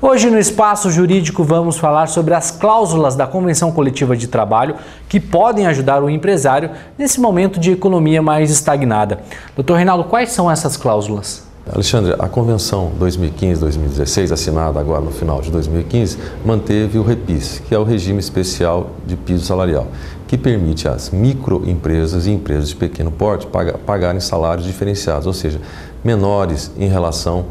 Hoje no Espaço Jurídico vamos falar sobre as cláusulas da Convenção Coletiva de Trabalho que podem ajudar o empresário nesse momento de economia mais estagnada. Doutor Reinaldo, quais são essas cláusulas? Alexandre, a Convenção 2015-2016, assinada agora no final de 2015, manteve o REPIS, que é o Regime Especial de Piso Salarial, que permite às microempresas e empresas de pequeno porte pagarem salários diferenciados, ou seja, menores em relação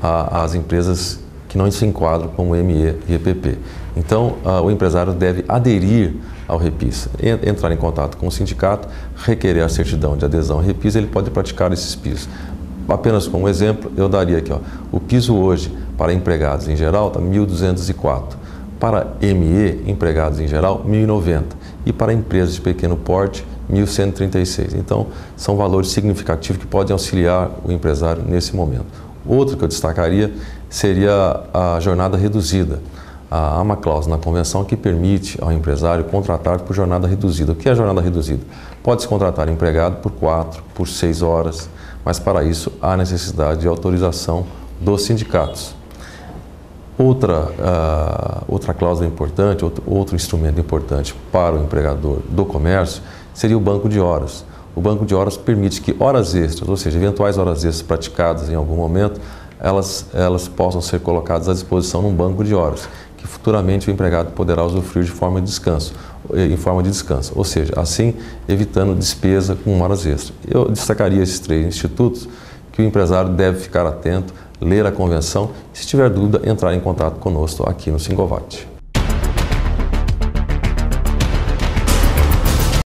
às empresas que não se enquadram como ME e EPP. Então, o empresário deve aderir ao REPIS, entrar em contato com o sindicato, requerer a certidão de adesão ao REPIS, ele pode praticar esses pisos. Apenas como exemplo, eu daria aqui, ó, o piso hoje para empregados em geral está 1.204, para ME, empregados em geral, 1.090 e para empresas de pequeno porte, 1.136. Então, são valores significativos que podem auxiliar o empresário nesse momento. Outro que eu destacaria seria a jornada reduzida. Há uma cláusula na convenção que permite ao empresário contratar por jornada reduzida. O que é jornada reduzida? Pode-se contratar empregado por quatro, por seis horas, mas para isso há necessidade de autorização dos sindicatos. Outra, uh, outra cláusula importante, outro, outro instrumento importante para o empregador do comércio seria o banco de horas. O banco de horas permite que horas extras, ou seja, eventuais horas extras praticadas em algum momento, elas, elas possam ser colocadas à disposição num banco de horas, que futuramente o empregado poderá usufruir de forma de descanso, em forma de descanso, ou seja, assim evitando despesa com horas extras. Eu destacaria esses três institutos que o empresário deve ficar atento, ler a convenção e, se tiver dúvida, entrar em contato conosco aqui no Singovat.